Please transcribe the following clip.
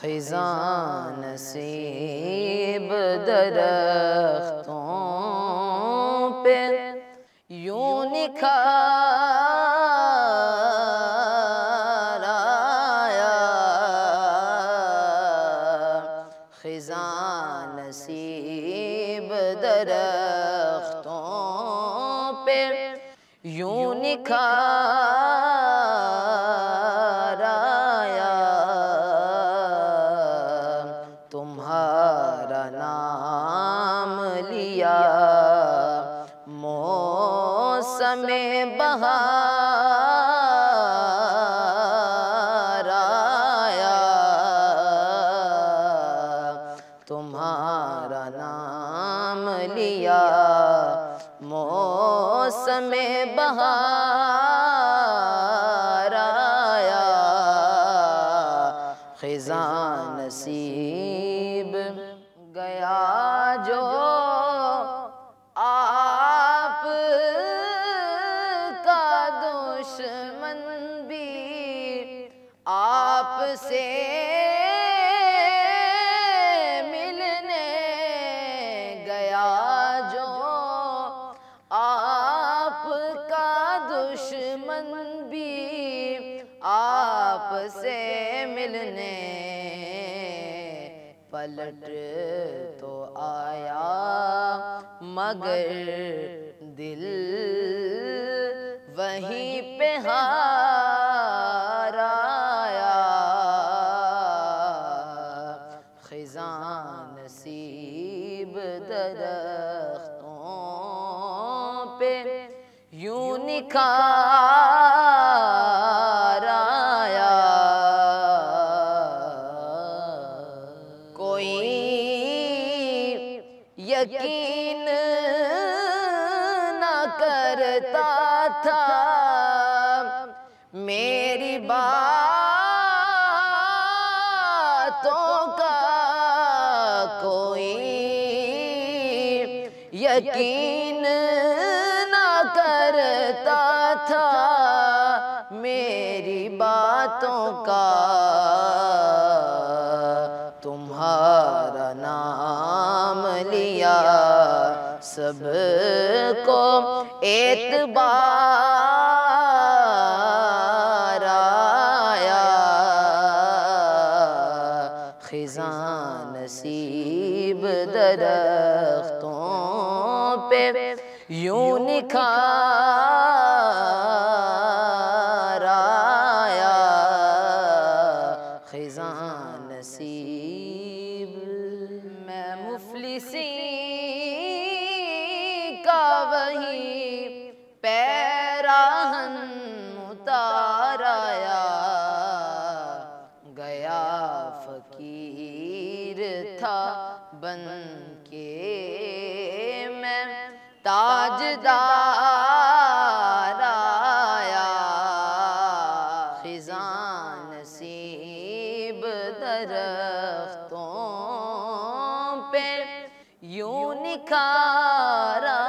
خزان نصیب درختوں پہ یوں نکھار آیا۔ خزان نصیب درختوں پہ یوں نکھار لیا موسم بہار آیا۔ تمہارا نام لیا موسم بہار آیا۔ خزان نصیب گیا۔ سے ملنے گیا جو آپ کا دشمن بھی آپ سے ملنے پلٹ تو آیا مگر دل درختوں پہ یوں نکھار آیا۔ کوئی یقین نہ کرتا تھا۔ میری باتوں یقین نہ کرتا تھا میری باتوں کا۔ تمہارا نام لیا سب کو اعتبار نصیب درختوں پہ یوں نکھار آیا خزان نصیب فقیر تھا بن کے میں تاجدار آیا۔ خزان نصیب درختوں پہ یوں نکھارا۔